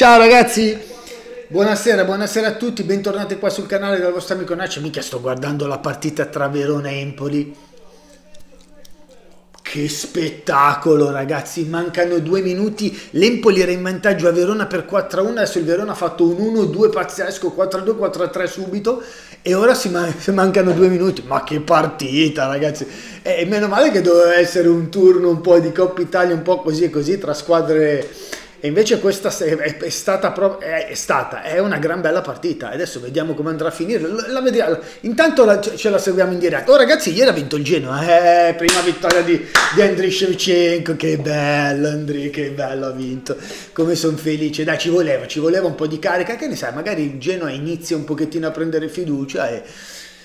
Ciao ragazzi, buonasera, buonasera a tutti, bentornati qua sul canale del vostro amico Nacio. Mica sto guardando la partita tra Verona e Empoli. Che spettacolo ragazzi, mancano due minuti, l'Empoli era in vantaggio a Verona per 4-1, adesso il Verona ha fatto un 1-2 pazzesco, 4-2, 4-3 subito. E ora si, man- mancano due minuti, ma che partita ragazzi, e meno male che doveva essere un turno un po' di Coppa Italia, un po' così e così tra squadre e invece questa è stata, è stata, è una gran bella partita. Adesso vediamo come andrà a finire. La vediamo. Intanto la, ce la seguiamo in diretta. Oh ragazzi, ieri ha vinto il Genoa. Eh, prima vittoria di, di Andriy Shevchenko. Che bello Andriy, che bello ha vinto. Come sono felice. Dai, ci voleva, ci voleva un po' di carica. Che ne sai, magari il Genoa inizia un pochettino a prendere fiducia e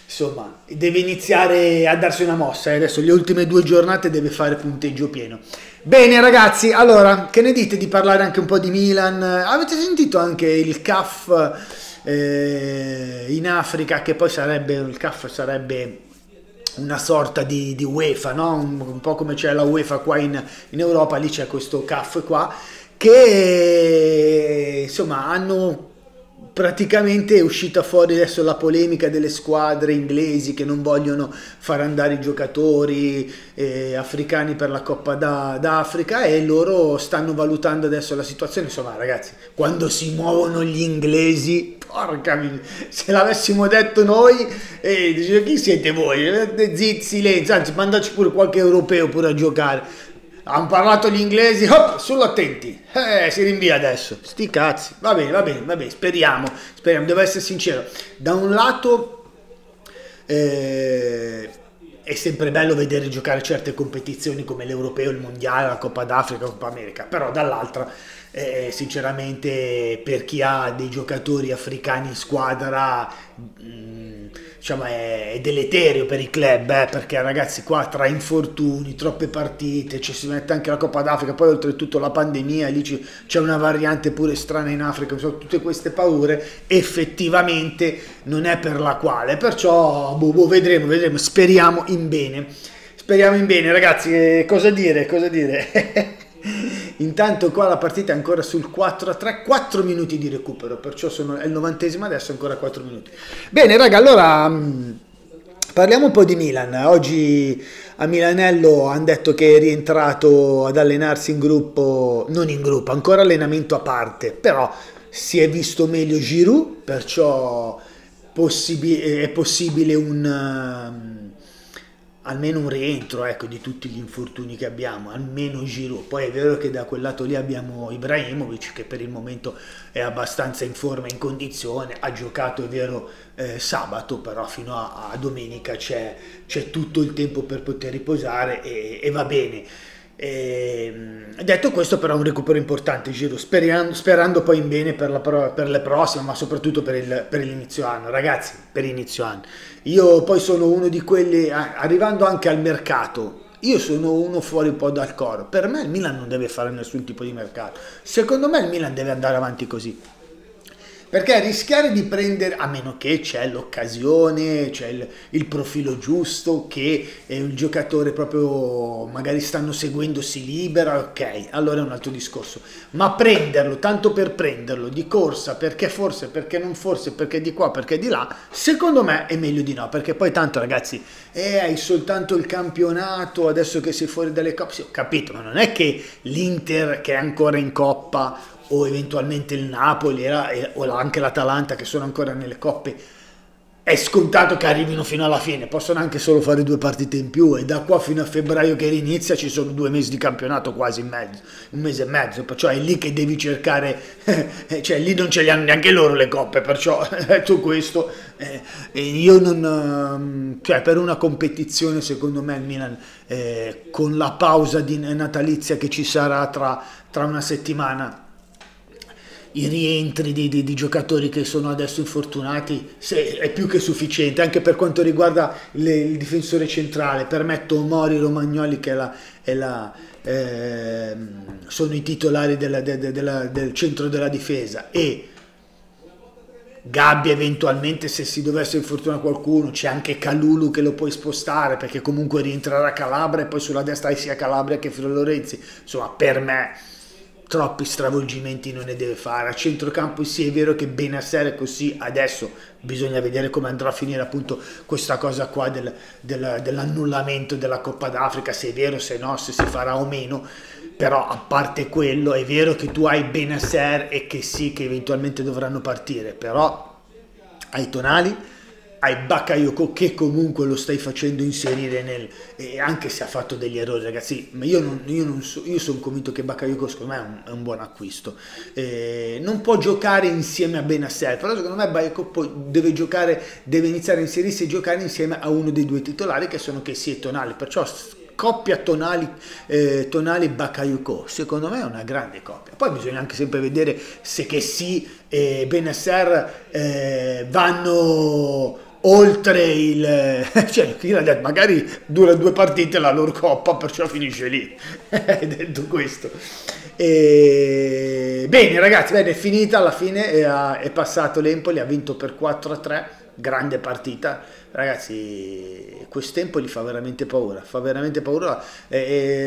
insomma deve iniziare a darsi una mossa. E adesso le ultime due giornate deve fare punteggio pieno. Bene ragazzi, allora, che ne dite di parlare anche un po' di Milan? Avete sentito anche il CAF eh, in Africa, che poi sarebbe, il CAF sarebbe una sorta di, di UEFA, no? un, un, po' come c'è la UEFA qua in, in Europa, lì c'è questo CAF qua, che insomma hanno praticamente è uscita fuori adesso la polemica delle squadre inglesi che non vogliono far andare i giocatori eh, africani per la Coppa d'Africa e loro stanno valutando adesso la situazione. Insomma, ragazzi, quando si muovono gli inglesi, porca mia, se l'avessimo detto noi, eh, chi siete voi? Eh, zitti, silenzio, anzi, mandaci pure qualche europeo pure a giocare hanno parlato gli inglesi, hop, sull'attenti, eh, si rinvia adesso, sti cazzi, va bene, va bene, va bene, speriamo, speriamo, devo essere sincero, da un lato eh, è sempre bello vedere giocare certe competizioni come l'Europeo, il Mondiale, la Coppa d'Africa, la Coppa America, però dall'altra eh, sinceramente per chi ha dei giocatori africani in squadra mh, mm, diciamo è, è, deleterio per i club eh, perché ragazzi qua tra infortuni troppe partite ci si mette anche la Coppa d'Africa poi oltretutto la pandemia lì c'è una variante pure strana in Africa insomma, tutte queste paure effettivamente non è per la quale. Perciò boh, boh, vedremo vedremo. Speriamo in bene speriamo in bene ragazzi eh, cosa dire cosa dire Intanto qua la partita è ancora sul 4 a 3, 4 minuti di recupero, perciò sono, è il novantesimo adesso ancora 4 minuti. Bene raga, allora mm, parliamo un po' di Milan. Oggi a Milanello hanno detto che è rientrato ad allenarsi in gruppo, non in gruppo, ancora allenamento a parte, però si è visto meglio Giroud, perciò è possibile un almeno un rientro ecco, di tutti gli infortuni che abbiamo, almeno Giroud. Poi è vero che da quel lato lì abbiamo Ibrahimovic che per il momento è abbastanza in forma, in condizione, ha giocato è vero eh, sabato, però fino a, a domenica c'è, tutto il tempo per poter riposare e, e va bene. E, ehm, detto questo però è un recupero importante Giro sperando, sperando poi in bene per, la, per, le prossime ma soprattutto per, il, per l'inizio anno. Ragazzi per l'inizio anno. Io poi sono uno di quelli arrivando anche al mercato io sono uno fuori un po' dal coro. Per me il Milan non deve fare nessun tipo di mercato. Secondo me il Milan deve andare avanti così perché rischiare di prendere, a meno che c'è l'occasione, c'è il, il, profilo giusto, che il giocatore proprio magari stanno seguendo si libera, ok, allora è un altro discorso. Ma prenderlo, tanto per prenderlo, di corsa, perché forse, perché non forse, perché di qua, perché di là, secondo me è meglio di no, perché poi tanto ragazzi, eh, hai soltanto il campionato, adesso che sei fuori dalle coppe, sì, ho capito, ma non è che l'Inter che è ancora in coppa o eventualmente il Napoli era, o anche l'Atalanta che sono ancora nelle coppe è scontato che arrivino fino alla fine, possono anche solo fare due partite in più e da qua fino a febbraio che inizia ci sono due mesi di campionato quasi in mezzo, un mese e mezzo, perciò è lì che devi cercare, cioè lì non ce li hanno neanche loro le coppe, perciò detto questo, eh, io non, ehm, cioè per una competizione secondo me il Milan eh, con la pausa di natalizia che ci sarà tra, tra una settimana i rientri di, di, di, giocatori che sono adesso infortunati è più che sufficiente anche per quanto riguarda le, il difensore centrale. Permetto Mori Romagnoli che è la, è la, eh, sono i titolari della, de, della, del centro della difesa. E Gabbia eventualmente se si dovesse infortunare qualcuno c'è anche Calulu che lo puoi spostare perché comunque rientrerà Calabria e poi sulla destra hai sia Calabria che Filo Lorenzi insomma per me troppi stravolgimenti non ne deve fare. A centrocampo sì è vero che Benasser è così, adesso bisogna vedere come andrà a finire appunto questa cosa qua del, del, dell'annullamento della Coppa d'Africa, se è vero, se no, se si farà o meno. Però a parte quello è vero che tu hai Benasser e che sì, che eventualmente dovranno partire, però hai Tonali hai Bakayoko che comunque lo stai facendo inserire nel e anche se ha fatto degli errori ragazzi ma io, non, io, non so, io sono convinto che Bakayoko secondo me è un, è un buon acquisto. Eh, non può giocare insieme a Benasser però secondo me Bakayoko deve giocare deve iniziare a inserirsi e giocare insieme a uno dei due titolari che sono che si è Tonali. Perciò coppia tonali, eh, tonali Bakayoko secondo me è una grande coppia. Poi bisogna anche sempre vedere se che sì e Benasser eh, vanno oltre il... cioè, l'ha detto, magari dura due partite la loro coppa, perciò finisce lì. detto questo. E... Bene ragazzi, bene, è finita alla fine, è, è passato l'Empoli, ha vinto per 4-3, grande partita. Ragazzi, questo tempo gli fa veramente paura, fa veramente paura. E,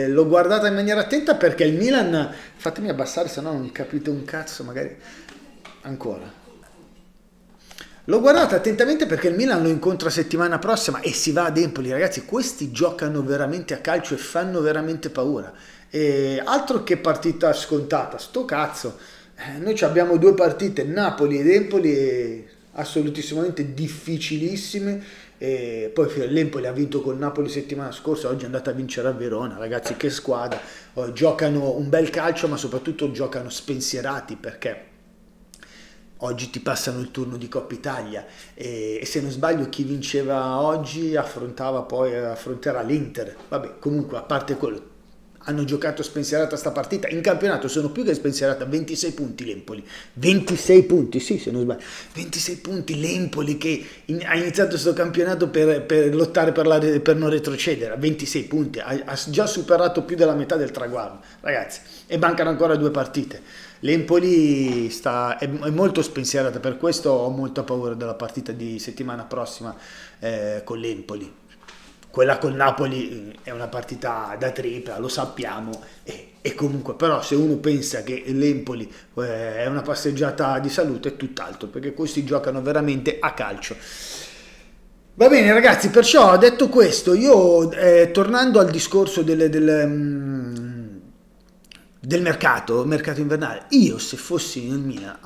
e l'ho guardata in maniera attenta perché il Milan, fatemi abbassare se no non capite un cazzo, magari ancora. L'ho guardato attentamente perché il Milan lo incontra settimana prossima e si va ad Empoli. Ragazzi, questi giocano veramente a calcio e fanno veramente paura. E altro che partita scontata, sto cazzo. Eh, noi abbiamo due partite, Napoli ed Empoli, assolutissimamente difficilissime. E poi l'Empoli ha vinto col Napoli settimana scorsa, oggi è andata a vincere a Verona. Ragazzi, che squadra! Oh, giocano un bel calcio, ma soprattutto giocano spensierati perché oggi ti passano il turno di Coppa Italia. E, e, se non sbaglio chi vinceva oggi affrontava poi affronterà l'Inter. Vabbè comunque a parte quello hanno giocato spensierata sta partita. In campionato sono più che spensierata 26 punti l'Empoli. 26 punti sì se non sbaglio. 26 punti l'Empoli che in, ha iniziato questo campionato per, per lottare per, la, per, non retrocedere. 26 punti ha, ha già superato più della metà del traguardo. Ragazzi e mancano ancora due partite L'Empoli sta, è, è, molto spensierata, per questo ho molta paura della partita di settimana prossima eh, con l'Empoli. Quella col Napoli eh, è una partita da tripla, lo sappiamo, e, e comunque però se uno pensa che l'Empoli eh, è una passeggiata di salute è tutt'altro, perché questi giocano veramente a calcio. Va bene ragazzi, perciò detto questo, io eh, tornando al discorso delle, delle, mm, del mercato, mercato invernale, io se fossi nel Milan,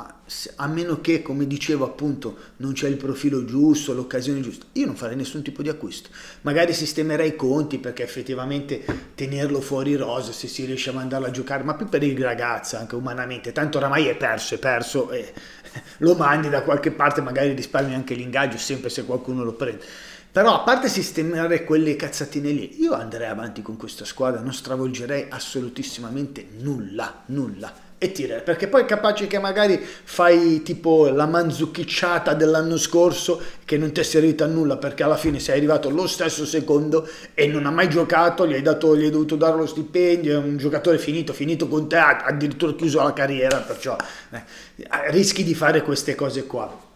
a meno che come dicevo appunto non c'è il profilo giusto, l'occasione giusta, io non farei nessun tipo di acquisto, magari sistemerei i conti perché effettivamente tenerlo fuori rosa se si riesce a mandarlo a giocare, ma più per il ragazzo anche umanamente, tanto oramai è perso, è perso e lo mandi da qualche parte, magari risparmi anche l'ingaggio sempre se qualcuno lo prende però a parte sistemare quelle cazzatine lì, io andrei avanti con questa squadra, non stravolgerei assolutissimamente nulla, nulla. E tirare, perché poi è capace che magari fai tipo la manzucchicciata dell'anno scorso che non ti è servita a nulla perché alla fine sei arrivato lo stesso secondo e non ha mai giocato, gli hai, dato, gli hai dovuto dare lo stipendio, è un giocatore finito, finito con te, ha addirittura chiuso la carriera, perciò eh, rischi di fare queste cose qua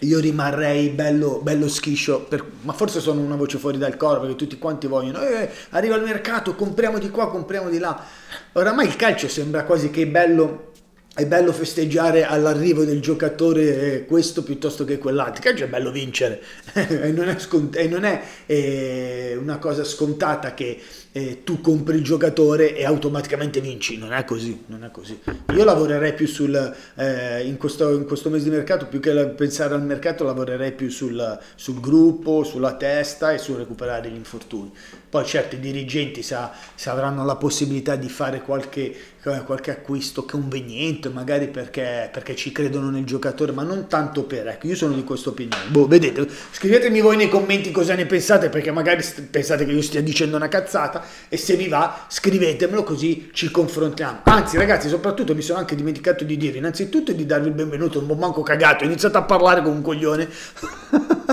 io rimarrei bello, bello schiscio, per, ma forse sono una voce fuori dal coro perché tutti quanti vogliono, eh, arriva il mercato, compriamo di qua, compriamo di là. Oramai il calcio sembra quasi che bello è bello festeggiare all'arrivo del giocatore eh, questo piuttosto che quell'altro. Calcio è bello vincere e non è, scont- e non è eh, una cosa scontata che eh, tu compri il giocatore e automaticamente vinci. Non è così, non è così. Io lavorerei più sul, eh, in, questo, in, questo, mese di mercato, più che pensare al mercato, lavorerei più sul, sul gruppo, sulla testa e sul recuperare gli infortuni. Poi certi dirigenti sa, se avranno la possibilità di fare qualche, qualche acquisto conveniente, magari perché, perché, ci credono nel giocatore, ma non tanto per, ecco, io sono di questa opinione. Boh, vedete, scrivetemi voi nei commenti cosa ne pensate, perché magari pensate che io stia dicendo una cazzata e se vi va scrivetemelo così ci confrontiamo. Anzi ragazzi, soprattutto mi sono anche dimenticato di dire, innanzitutto di darvi il benvenuto, non ho manco cagato, ho iniziato a parlare con un coglione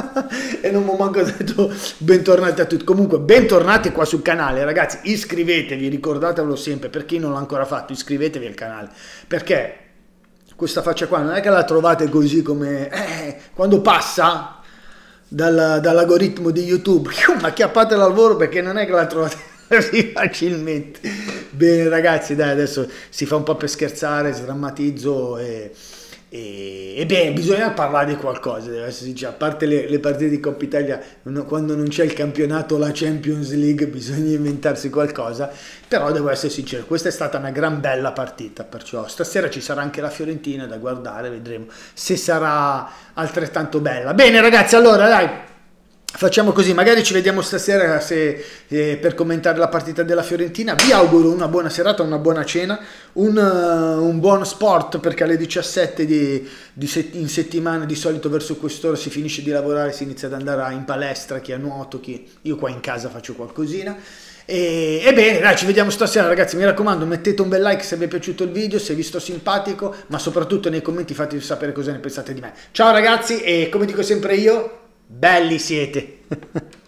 e non mi ho manco detto bentornati a tutti. Comunque, bentornati qua sul canale, ragazzi, iscrivetevi, ricordatevelo sempre, per chi non l'ha ancora fatto, iscrivetevi al canale, perché questa faccia qua non è che la trovate così come eh, quando passa dal, dall'algoritmo di YouTube, ma chiappatela al volo perché non è che la trovate così facilmente. Bene ragazzi, dai, adesso si fa un po' per scherzare, sdrammatizzo e e, e beh, bisogna parlare di qualcosa, deve essere sincero. A parte le, le, partite di Coppa Italia, quando non c'è il campionato, la Champions League, bisogna inventarsi qualcosa. Però devo essere sincero, questa è stata una gran bella partita. Perciò stasera ci sarà anche la Fiorentina da guardare, vedremo se sarà altrettanto bella. Bene, ragazzi, allora dai, Facciamo così, magari ci vediamo stasera se, eh, per commentare la partita della Fiorentina. Vi auguro una buona serata, una buona cena, un, uh, un buon sport perché alle 17 di, di set, in settimana di solito verso quest'ora si finisce di lavorare, si inizia ad andare in palestra, chi a nuoto, chi... io qua in casa faccio qualcosina. E, e bene, dai, ci vediamo stasera ragazzi, mi raccomando mettete un bel like se vi è piaciuto il video, se vi sto simpatico, ma soprattutto nei commenti fatemi sapere cosa ne pensate di me. Ciao ragazzi e come dico sempre io... Belli siete!